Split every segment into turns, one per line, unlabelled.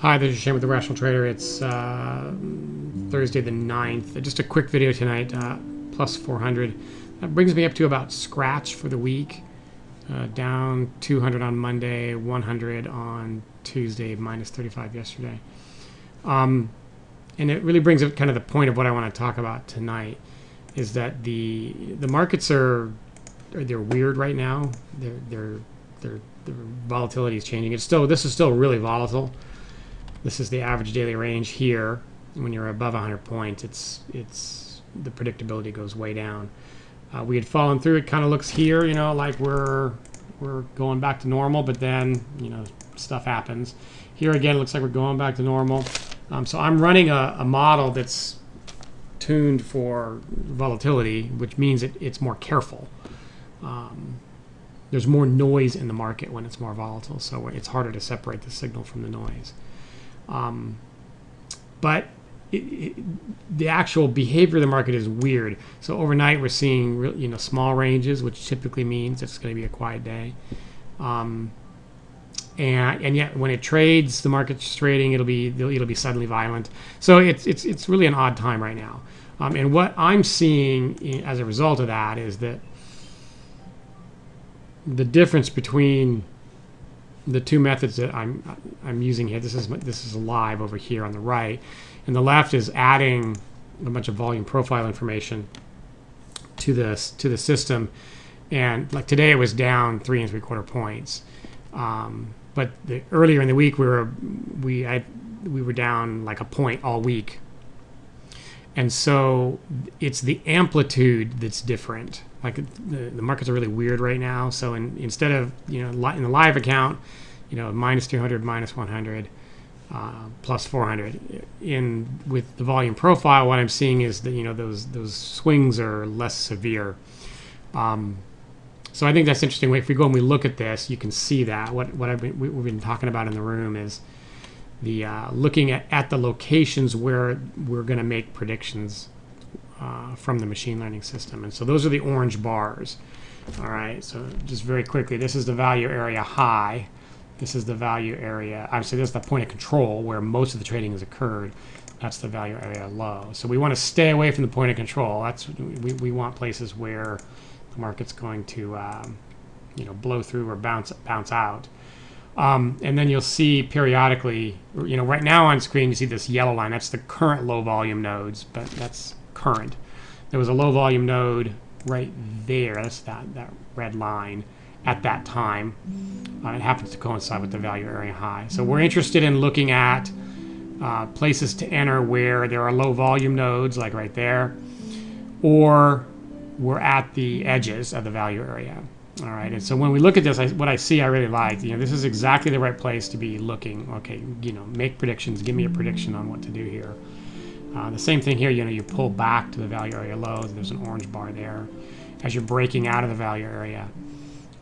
Hi, this is Shane with the Rational Trader. It's uh, Thursday the 9th. Just a quick video tonight, uh, plus 400. That brings me up to about scratch for the week. Uh, down 200 on Monday, 100 on Tuesday, minus 35 yesterday. Um, and it really brings up kind of the point of what I want to talk about tonight is that the the markets are they're weird right now. They're they're they're the volatility is changing. It's still this is still really volatile. This is the average daily range here. When you're above 100 points, it's it's the predictability goes way down. Uh, we had fallen through. It kind of looks here, you know, like we're we're going back to normal, but then you know stuff happens. Here again, it looks like we're going back to normal. Um, so I'm running a, a, model that's tuned for volatility, which means it, it's more careful. Um, there's more noise in the market when it's more volatile, so it's harder to separate the signal from the noise. Um, but it, it, the actual behavior of the market is weird. So overnight, we're seeing you know small ranges, which typically means it's going to be a quiet day. Um, and and yet when it trades, the market's trading, it'll be it'll be suddenly violent. So it's it's it's really an odd time right now. Um, and what I'm seeing as a result of that is that the difference between the two methods that I'm I'm using here. This is this is live over here on the right, and the left is adding a bunch of volume profile information to this to the system, and like today it was down three and three quarter points, um, but the, earlier in the week we were we I we were down like a point all week, and so it's the amplitude that's different like the, the markets are really weird right now. So in, instead of you know in the live account, you know minus 200, minus 100, uh, plus 400. In with the volume profile, what I'm seeing is that you know those those swings are less severe. Um, so I think that's interesting. Way if we go and we look at this, you can see that what what I've been, we've been talking about in the room is the uh, looking at, at the locations where we're going to make predictions uh, from the machine learning system. And so those are the orange bars. All right, so just very quickly, this is the value area high. This is the value area, obviously this is the point of control where most of the trading has occurred. That's the value area low. So we want to stay away from the point of control. That's we, we want places where the market's going to um, you know blow through or bounce bounce out. Um, and then you'll see periodically, you know, right now on screen you see this yellow line. That's the current low volume nodes, but that's current. There was a low volume node right there. That's that, that red line at that time. Uh, it happens to coincide with the value area high. So we're interested in looking at uh, places to enter where there are low volume nodes, like right there, or we're at the edges of the value area. All right, and so when we look at this, I, what I see, I really like. You know, this is exactly the right place to be looking. Okay, you know, make predictions. Give me a prediction on what to do here. Uh, the same thing here, you know, you pull back to the value area low, there's an orange bar there. As you're breaking out of the value area.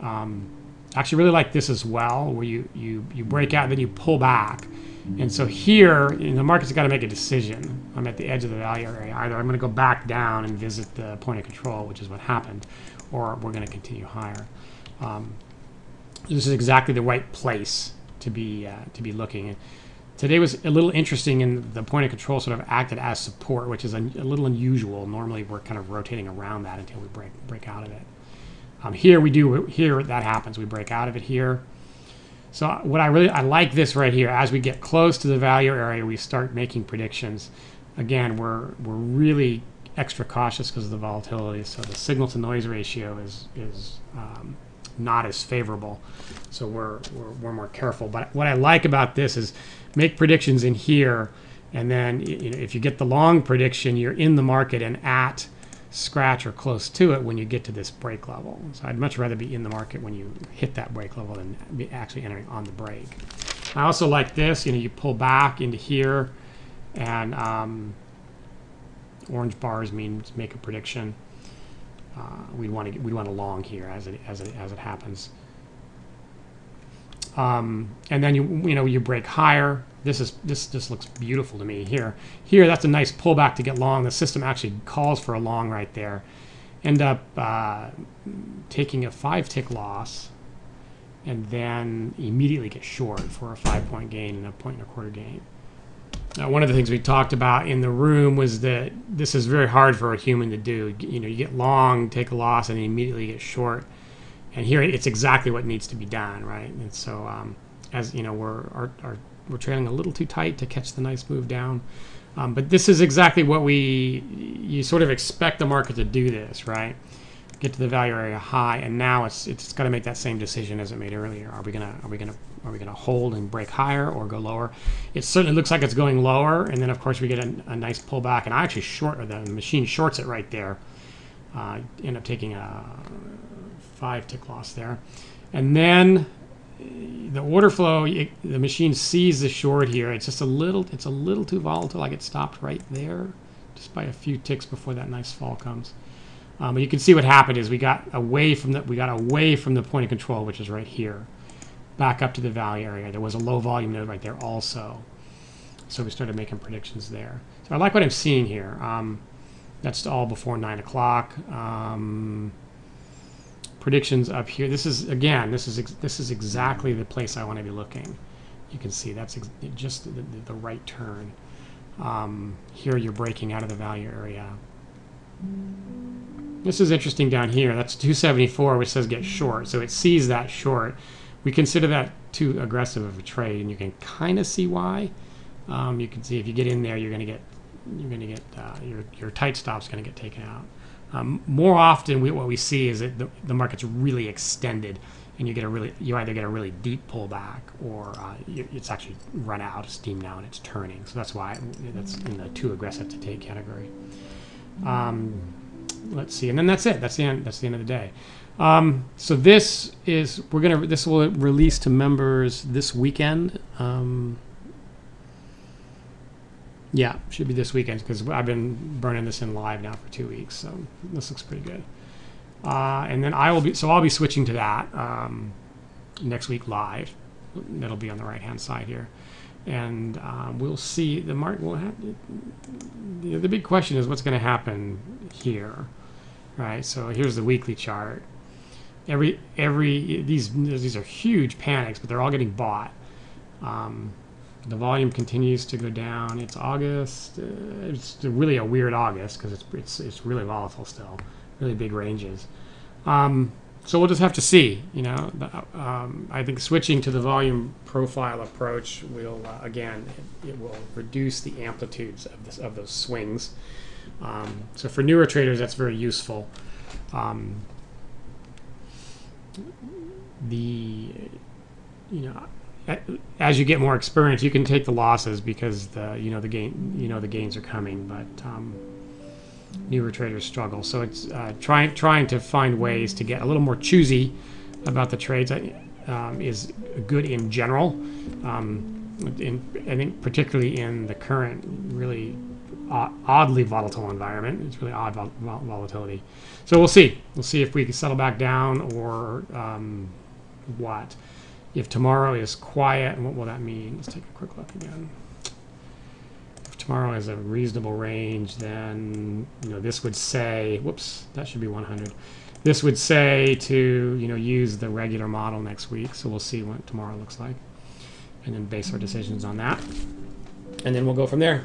Um, actually really like this as well, where you, you, you break out, then you pull back. And so here, you know, the market's got to make a decision. I'm at the edge of the value area. Either I'm going to go back down and visit the point of control, which is what happened, or we're going to continue higher. Um, this is exactly the right place to be uh, to be looking. Today was a little interesting in the point of control sort of acted as support, which is a, a little unusual. Normally we're kind of rotating around that until we break break out of it. Um, here we do here that happens. We break out of it here. So what I really I like this right here. As we get close to the value area, we start making predictions. Again, we're we're really extra cautious because of the volatility. So the signal to noise ratio is is um, not as favorable. So we're, we're, we're more careful. But what I like about this is make predictions in here. And then you know, if you get the long prediction, you're in the market and at scratch or close to it when you get to this break level. So I'd much rather be in the market when you hit that break level than be actually entering on the break. I also like this, you know, you pull back into here and um, orange bars means make a prediction. Uh, we'd want to get we want a long here as it as it as it happens. Um, and then you you know you break higher. This is this just looks beautiful to me here. Here that's a nice pullback to get long. The system actually calls for a long right there. End up uh, taking a five tick loss, and then immediately get short for a five point gain and a point and a quarter gain. Now, one of the things we talked about in the room was that this is very hard for a human to do. You know, you get long, take a loss, and immediately get short. And here, it's exactly what needs to be done, right? And so, um, as you know, we're our, our, we're trailing a little too tight to catch the nice move down. Um, but this is exactly what we you sort of expect the market to do this, right? Get to the value area high, and now it's it's got to make that same decision as it made earlier. Are we gonna are we gonna are we gonna hold and break higher or go lower? It certainly looks like it's going lower, and then of course we get a, a nice pullback, and I actually short the machine shorts it right there. Uh, end up taking a five tick loss there, and then the order flow, it, the machine sees the short here. It's just a little, it's a little too volatile. I get stopped right there, just by a few ticks before that nice fall comes. Um, but you can see what happened is we got away from the, we got away from the point of control, which is right here, back up to the value area. There was a low volume node right there also. So we started making predictions there. So I like what I'm seeing here. Um, that's all before nine o'clock. Um, predictions up here. This is again, this is this is exactly the place I want to be looking. You can see that's just the, the, the, right turn. Um, here you're breaking out of the value area. This is interesting down here. That's 274, which says get short. So it sees that short. We consider that too aggressive of a trade, and you can kind of see why. Um, you can see if you get in there, you're going to get you're going to get uh, your your tight stop's going to get taken out. Um, more often, we, what we see is that the, the, market's really extended, and you get a really you either get a really deep pullback or uh, it's actually run out of steam now and it's turning. So that's why that's in the too aggressive to take category. Um, let's see, and then that's it. That's the end. That's the end of the day. Um, so this is we're gonna this will release to members this weekend. Um, yeah, should be this weekend because I've been burning this in live now for two weeks, so this looks pretty good. Uh, and then I will be so I'll be switching to that um, next week live. That'll be on the right hand side here, and uh, we'll see the market. Will have, the, the big question is what's going to happen here, right? So here's the weekly chart. Every every these these are huge panics, but they're all getting bought. Um, the volume continues to go down. It's August. Uh, it's really a weird August because it's, it's it's really volatile still, really big ranges. Um, so we'll just have to see. You know, um, I think switching to the volume profile approach will uh, again it, it, will reduce the amplitudes of this of those swings. Um, so for newer traders, that's very useful. Um, the you know as you get more experience, you can take the losses because the you know the gain you know the gains are coming, but um, newer traders struggle. So it's uh, trying trying to find ways to get a little more choosy about the trades um, is good in general. Um, in, I think particularly in the current really oddly volatile environment, it's really odd vol volatility. So we'll see. We'll see if we can settle back down or um, what. If tomorrow is quiet, what will that mean? Let's take a quick look again. If tomorrow is a reasonable range, then you know this would say, whoops, that should be 100. This would say to you know use the regular model next week. So we'll see what tomorrow looks like, and then base our decisions on that, and then we'll go from there.